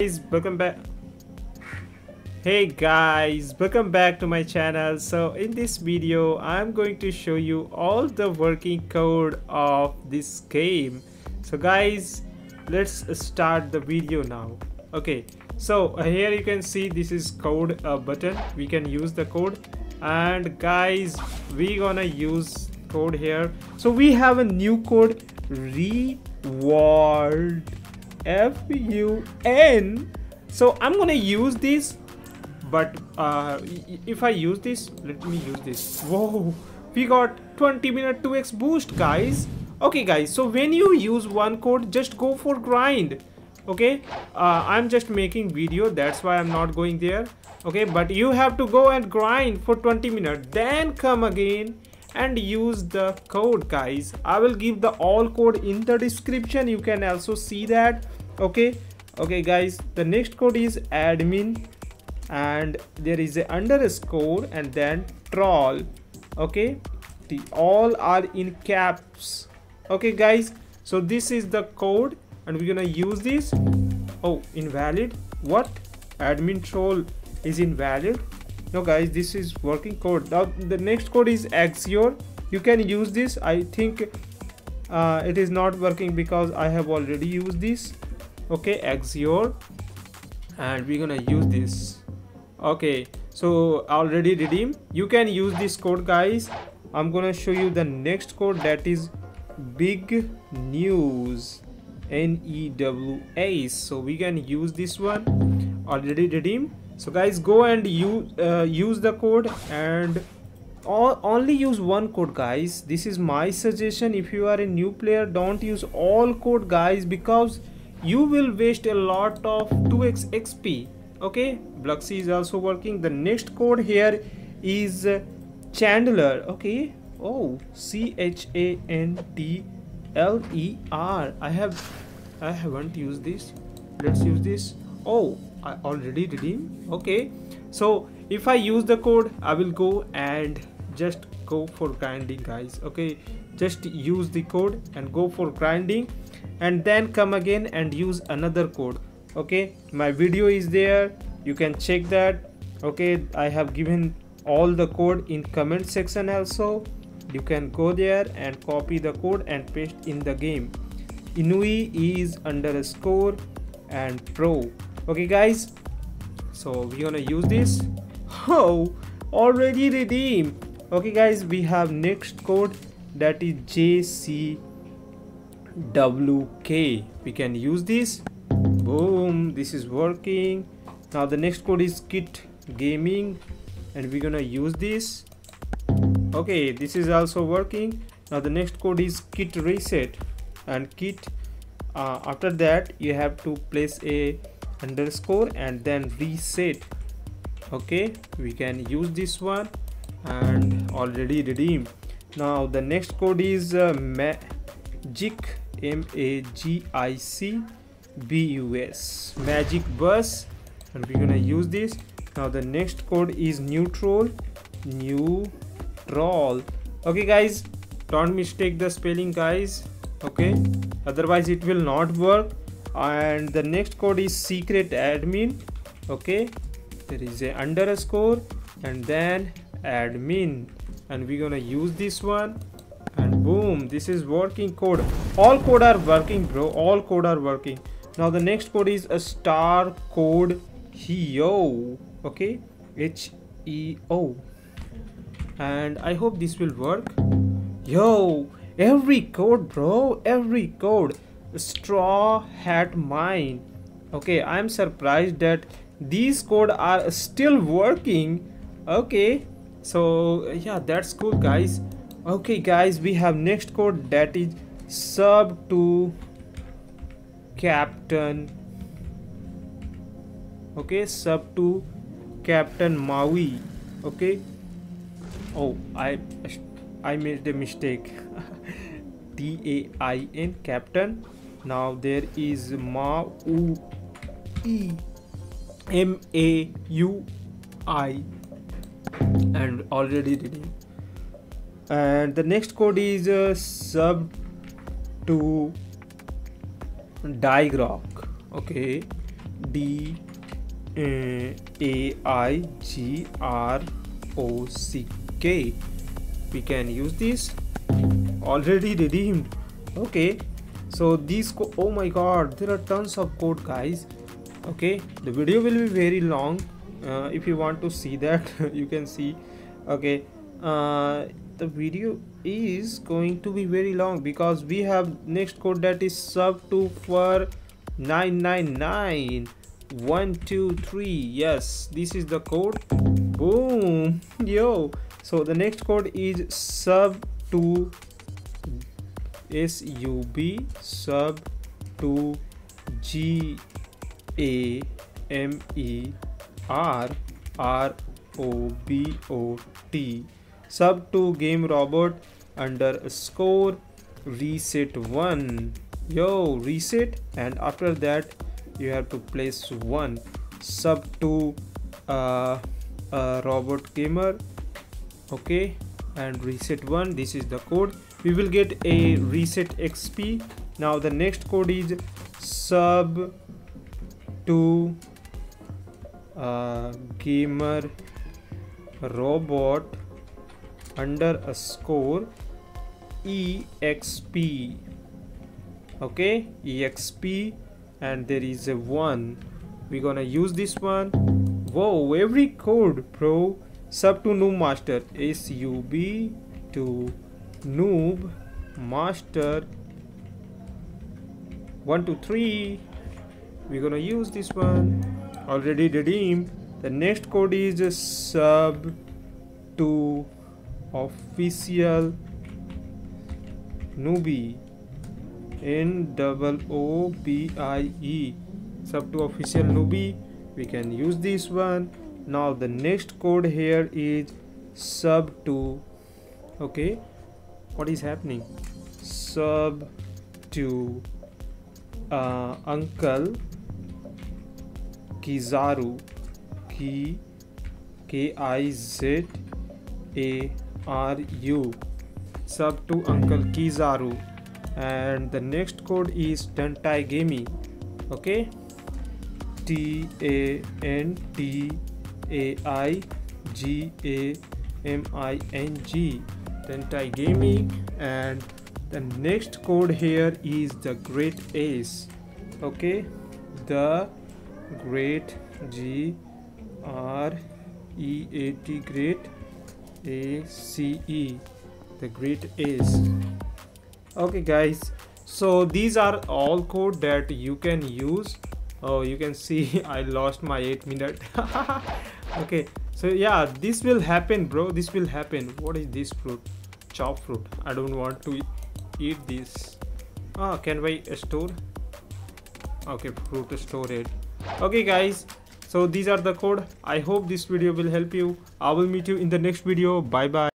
guys welcome back. Hey guys welcome back to my channel. So in this video i'm going to show you all the working code of this game. So guys let's start the video now. Okay so here you can see this is code uh, button. We can use the code. And guys we gonna use code here. So we have a new code reward f-u-n so i'm gonna use this but uh, if i use this let me use this. Whoa we got 20 minute 2x boost guys. Okay guys so when you use one code just go for grind okay? Uh, i'm just making video that's why i'm not going there okay? But you have to go and grind for 20 minutes then come again and use the code guys. I will give the all code in the description. You can also see that okay? Okay guys. The next code is admin and there is a underscore and then troll. Okay? The all are in caps. Okay guys? So this is the code and we're gonna use this. Oh invalid? What? Admin troll is invalid? No guys this is working code. Now the next code is axiore. You can use this. I think uh, it is not working because i have already used this okay axiore. And we're gonna use this. Okay so already redeem. You can use this code guys. I'm gonna show you the next code that is big news. N-e-w-a so we can use this one. Already redeem. So guys go and use uh, use the code and only use one code guys. This is my suggestion. If you are a new player don't use all code guys because you will waste a lot of 2x xp okay? Bluxxy is also working. The next code here is uh, Chandler okay? Oh C H A N T L E R. I have I haven't used this. Let's use this. Oh I already redeemed. Okay. So if I use the code I will go and just go for grinding guys okay just use the code and go for grinding and then come again and use another code. Okay my video is there. You can check that. Okay i have given all the code in comment section also. You can go there and copy the code and paste in the game. Inui is underscore and pro. Okay guys. So we're gonna use this. Oh already redeemed. Okay guys we have next code that is jc wk we can use this. Boom this is working. Now the next code is kitt gaming and we're gonna use this. Okay this is also working. Now the next code is kitt reset and kitt uh, after that you have to place a underscore and then reset. Okay we can use this one and already redeem now the next code is uh, magic m-a-g-i-c-b-u-s magic bus and we're gonna use this. Now the next code is neutral neutral. Okay guys don't mistake the spelling guys okay? Otherwise it will not work. And the next code is secret admin okay? There is a underscore and then admin and we're gonna use this one and boom this is working code. All code are working bro. All code are working. Now the next code is a star code heo okay? H e o. And i hope this will work. Yo every code bro every code. Straw hat mine. Okay i'm surprised that these code are still working. Okay so yeah that's cool guys. Okay guys we have next code that is sub to captain. Okay sub to captain maui. Okay. Oh i i made a mistake. T a i n captain. Now there is ma u e m a u i and already reading and the next code is uh, sub to daigrock okay D A I G R O C K. We can use this. Already redeemed. Okay. So these oh my god, there are tons of code guys. Okay, the video will be very long. Uh, if you want to see that, you can see. Okay, uh, the video is going to be very long because we have next code that is sub to for 999 one two three. Yes this is the code. Boom. Yo. So the next code is sub to sub sub 2 g a m e r r o b o t. Sub to game robot underscore reset one. Yo reset. And after that you have to place one. Sub to uh, uh, robot gamer. Okay. And reset one. This is the code. We will get a reset xp now the next code is sub to uh, gamer robot underscore exp okay exp and there is a one. We're gonna use this one. Whoa every code pro sub to noob master. Sub to noob master. One two three. We're gonna use this one already redeemed. The next code is sub to official newbie. N double O B I E. Sub to official newbie. We can use this one. Now the next code here is sub to okay. What is happening? Sub to uh, uncle kizaru ki k i z a r u. Sub to uncle kizaru. And the next code is Tantai Gaming okay? T A N T A I G A M I N G. Tantai Gaming and the next code here is the Great Ace. Okay? The Great G R E A T Great A C E the Great Ace okay guys. So these are all code that you can use. Oh you can see i lost my eight minute. Okay. So yeah this will happen bro. This will happen. What is this fruit? Chop fruit. I don't want to eat this. Ah can we store? Okay fruit store it okay guys. So these are the code. I hope this video will help you. I will meet you in the next video. Bye bye